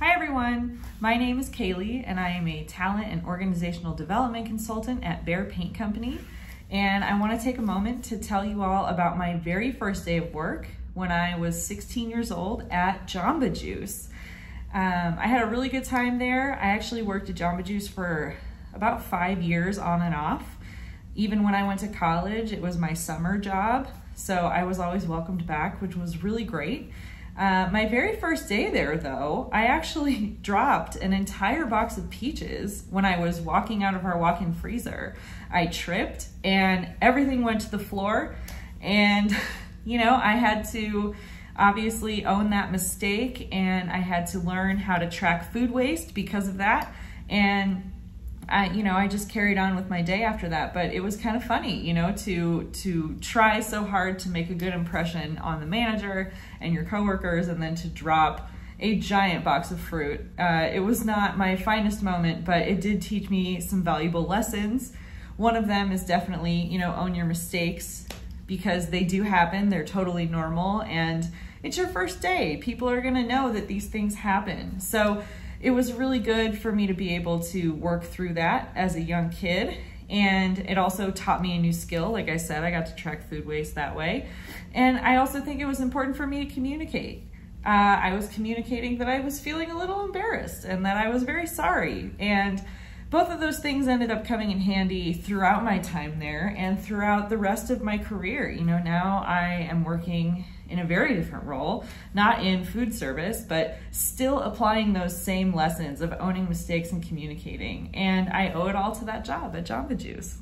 Hi everyone, my name is Kalie and I am a talent and organizational development consultant at Behr Paint Company. And I want to take a moment to tell you all about my very first day of work when I was 16 years old at Jamba Juice. Um, I had a really good time there. I actually worked at Jamba Juice for about five years on and off. Even when I went to college, it was my summer job. So I was always welcomed back, which was really great. Uh, my very first day there, though, I actually dropped an entire box of peaches when I was walking out of our walk in freezer. I tripped and everything went to the floor. And, you know, I had to obviously own that mistake and I had to learn how to track food waste because of that. And I, you know, I just carried on with my day after that. But it was kind of funny, you know, to to try so hard to make a good impression on the manager and your coworkers, and then to drop a giant box of fruit. Uh, it was not my finest moment, but it did teach me some valuable lessons. One of them is definitely, you know, own your mistakes because they do happen. They're totally normal, and it's your first day. People are gonna know that these things happen. So it was really good for me to be able to work through that as a young kid. And it also taught me a new skill. Like I said, I got to track food waste that way. And I also think it was important for me to communicate. Uh, I was communicating that I was feeling a little embarrassed and that I was very sorry. And both of those things ended up coming in handy throughout my time there and throughout the rest of my career. You know, now I am working in a very different role, not in food service, but still applying those same lessons of owning mistakes and communicating. And I owe it all to that job at Jamba Juice.